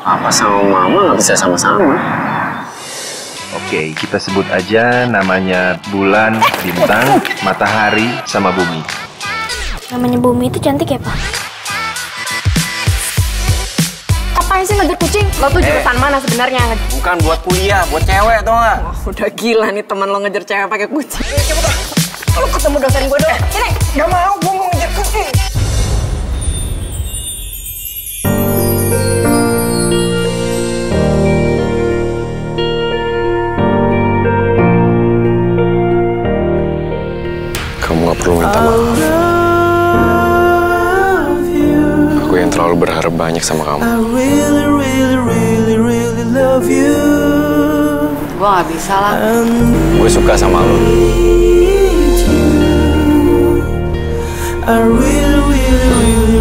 Papa sama Mama nggak bisa sama-sama. Oke, kita sebut aja namanya bulan, bintang, matahari, sama bumi. Namanya Bumi itu cantik ya, Pak? Apaan sih ngejar kucing? Lo tuh jurusan mana sebenarnya? Bukan buat kuliah, buat cewek tau nggak? Udah gila nih teman lo ngejar cewek pakai kucing. Lo ketemu dosen gue Kamu nggak perlu minta maaf. Aku yang terlalu berharap banyak sama kamu. Gue gak bisa lah. Gue suka sama lo. I really, really, really, really